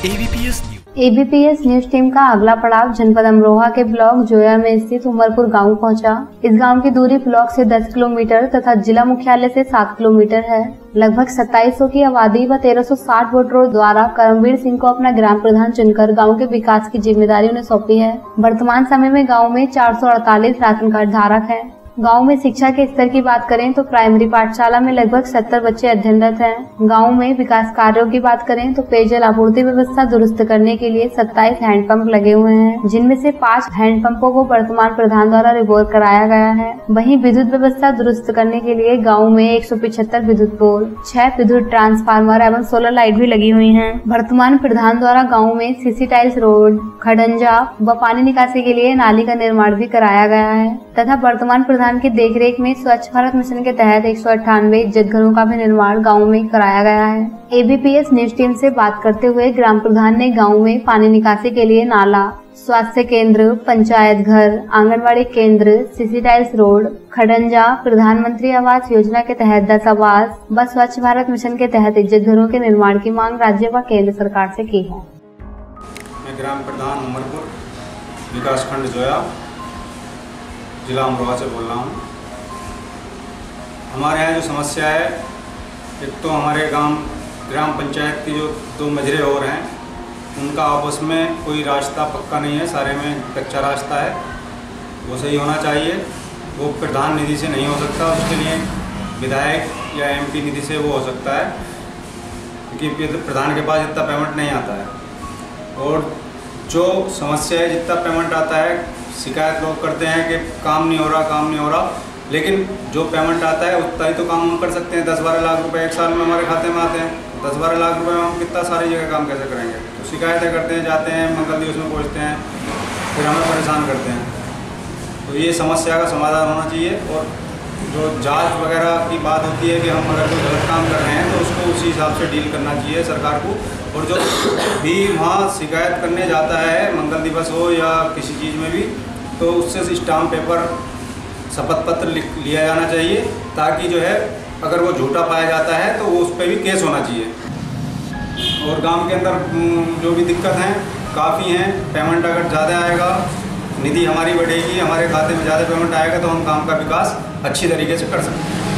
ABPS news ABPS news team का अगला पड़ाव जनपद अमरोहा के ब्लॉक जोया में स्थित उमरपुर गाँव पहुँचा। इस गाँव की दूरी ब्लॉक से 10 किलोमीटर तथा जिला मुख्यालय से 7 किलोमीटर है। लगभग 2700 की आबादी व 1360 वोटरों द्वारा करमवीर सिंह को अपना ग्राम प्रधान चुनकर गाँव के विकास की ज़िम्मेदारी उन्हें सौंपी है। वर्तमान समय में गाँव में चार सौ अड़तालीस राशन कार्ड धारक है। गाँव में शिक्षा के स्तर की बात करें तो प्राइमरी पाठशाला में लगभग 70 बच्चे अध्ययनरत हैं। गाँव में विकास कार्यों की बात करें तो पेयजल आपूर्ति व्यवस्था दुरुस्त करने के लिए 27 हैंडपंप लगे हुए हैं, जिनमें से पाँच हैंडपंपों को वर्तमान प्रधान द्वारा रिपोर्ट कराया गया है वहीं विद्युत व्यवस्था दुरुस्त करने के लिए गाँव में एक विद्युत पोल छह विद्युत ट्रांसफार्मर एवं सोलर लाइट भी लगी हुई है वर्तमान प्रधान द्वारा गाँव में सीसी टाइल्स रोड, खडंजा व पानी निकासी के लिए नाली का निर्माण भी कराया गया है, तथा वर्तमान प्रधान की देखरेख में स्वच्छ भारत मिशन के तहत एक सौ अट्ठानवे इज़्ज़त घरों का भी निर्माण गाँव में कराया गया है। एबीपीएस न्यूज़ टीम से बात करते हुए ग्राम प्रधान ने गाँव में पानी निकासी के लिए नाला, स्वास्थ्य केंद्र, पंचायत घर, आंगनवाड़ी केंद्र सीसी टाइल्स रोड, खडंजा, प्रधानमंत्री आवास योजना के तहत दस आवास, व स्वच्छ भारत मिशन के तहत इज़्ज़त घरों के निर्माण की मांग राज्य व केंद्र सरकार से की है। मैं ग्राम प्रधान उमरपुर, विकास खंड जोया। जिला अमरोहा से बोल रहा हूँ। हमारे यहाँ जो समस्या है, एक तो हमारे गाँव, ग्राम पंचायत की जो दो मजरे और हैं, उनका आपस में कोई रास्ता पक्का नहीं है, सारे में कच्चा रास्ता है। वो सही होना चाहिए, वो प्रधान निधि से नहीं हो सकता, उसके लिए विधायक या एमपी निधि से वो हो सकता है, क्योंकि प्रधान के पास इतना पेमेंट नहीं आता है। और जो समस्या है, जितना पेमेंट आता है, शिकायत लोग करते हैं कि काम नहीं हो रहा, काम नहीं हो रहा। लेकिन जो पेमेंट आता है, उतना ही तो काम हम कर सकते हैं। दस बारह लाख रुपए एक साल में हमारे खाते में आते हैं। दस बारह लाख रुपए में हम कितना सारी जगह काम कैसे करेंगे? तो शिकायतें करते हैं, जाते हैं, मंगल दिवस में पहुँचते हैं, फिर हमें परेशान करते हैं। तो ये समस्या का समाधान होना चाहिए और जो जाँच वगैरह की बात होती है कि हम अगर कोई गलत काम कर रहे हैं तो उसको उसी हिसाब से डील करना चाहिए सरकार को। और जो भी वहाँ शिकायत करने जाता है, मंगल दिवस हो या किसी चीज़ में भी तो उससे स्टाम्प पेपर शपथ पत्र लिया जाना चाहिए, ताकि जो है, अगर वो झूठा पाया जाता है तो वो उस पर भी केस होना चाहिए। और गाँव के अंदर जो भी दिक्कत हैं, काफ़ी हैं, पेमेंट अगर ज़्यादा आएगा निधि हमारी बढ़ेगी, हमारे खाते में ज़्यादा पेमेंट आएगा तो हम काम का विकास अच्छी तरीके से कर सकते हैं।